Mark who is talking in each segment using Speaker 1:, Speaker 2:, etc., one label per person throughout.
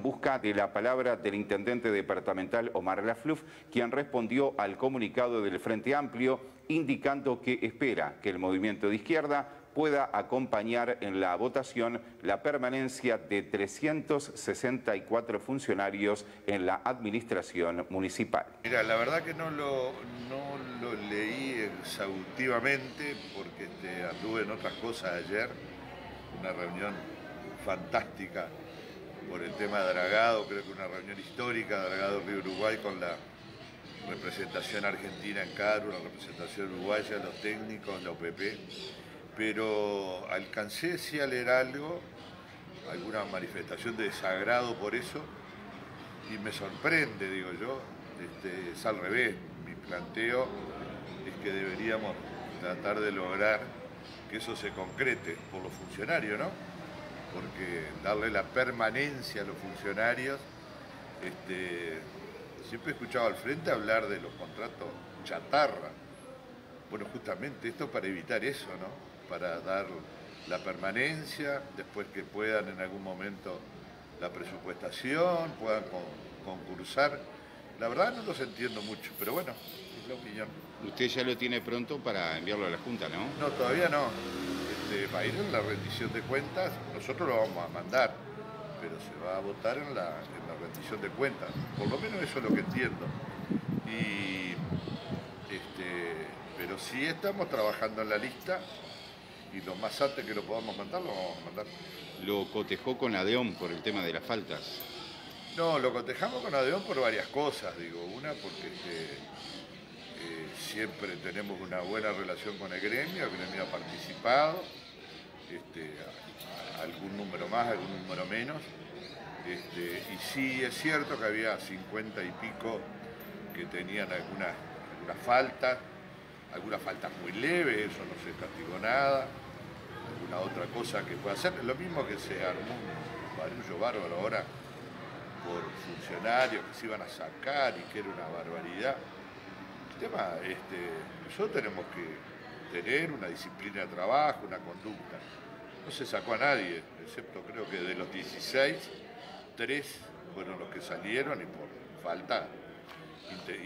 Speaker 1: en busca de la palabra del intendente departamental Omar Lafluf, quien respondió al comunicado del Frente Amplio indicando que espera que el movimiento de izquierda pueda acompañar en la votación la permanencia de 364 funcionarios en la administración municipal.
Speaker 2: Mira, la verdad que no lo, no lo leí exhaustivamente porque este, anduve en otras cosas ayer, una reunión fantástica por el tema de Dragado, creo que una reunión histórica, Dragado Río Uruguay con la representación argentina en CARU, la representación uruguaya, los técnicos, la OPP pero alcancé sí a leer algo, alguna manifestación de desagrado por eso, y me sorprende, digo yo, este, es al revés, mi planteo es que deberíamos tratar de lograr que eso se concrete por los funcionarios, ¿no? Porque darle la permanencia a los funcionarios, este, siempre he escuchado al frente hablar de los contratos chatarra. Bueno, justamente esto para evitar eso, ¿no? para dar la permanencia, después que puedan en algún momento la presupuestación, puedan concursar. La verdad no los entiendo mucho, pero bueno, es la opinión.
Speaker 1: Usted ya lo tiene pronto para enviarlo a la Junta, ¿no?
Speaker 2: No, todavía no. Este, va a ir en la rendición de cuentas, nosotros lo vamos a mandar, pero se va a votar en la, en la rendición de cuentas. Por lo menos eso es lo que entiendo. Y, este, pero sí estamos trabajando en la lista y lo más antes que lo podamos mandar, lo vamos a mandar.
Speaker 1: ¿Lo cotejó con Adeón por el tema de las faltas?
Speaker 2: No, lo cotejamos con Adeón por varias cosas, digo. Una, porque este, eh, siempre tenemos una buena relación con el gremio, el gremio ha participado, este, algún número más, algún número menos. Este, y sí es cierto que había 50 y pico que tenían algunas, algunas faltas, algunas faltas muy leves, eso no se castigó nada, alguna otra cosa que pueda hacer. Lo mismo que se armó un barullo bárbaro ahora por funcionarios que se iban a sacar y que era una barbaridad. El tema, este, nosotros tenemos que tener una disciplina de trabajo, una conducta. No se sacó a nadie, excepto creo que de los 16, tres fueron los que salieron y por falta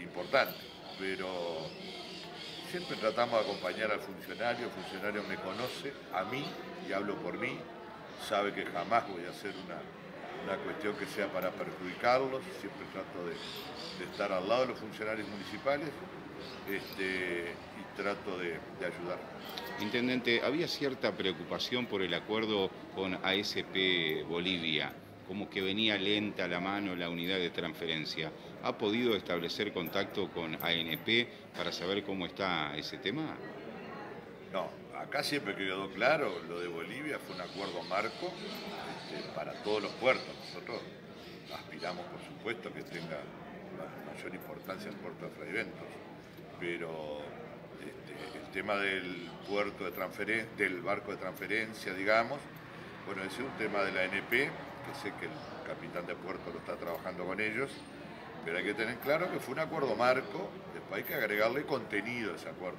Speaker 2: importante. Pero siempre tratamos de acompañar al funcionario, el funcionario me conoce, a mí, y hablo por mí, sabe que jamás voy a hacer una, cuestión que sea para perjudicarlos, siempre trato de, estar al lado de los funcionarios municipales este, y trato de, de ayudar.
Speaker 1: Intendente, había cierta preocupación por el acuerdo con ASP Bolivia como que venía lenta la mano la unidad de transferencia. ¿Ha podido establecer contacto con ANP para saber cómo está ese tema?
Speaker 2: No, acá siempre quedó claro, lo de Bolivia fue un acuerdo marco este, para todos los puertos. Nosotros aspiramos, por supuesto, que tenga la mayor importancia el puerto de Fraiventos, pero este, el tema del puerto de transferencia, del barco de transferencia, digamos, bueno, es un tema de la ANP, que sé que el capitán de puerto lo está trabajando con ellos, pero hay que tener claro que fue un acuerdo marco, después hay que agregarle contenido a ese acuerdo.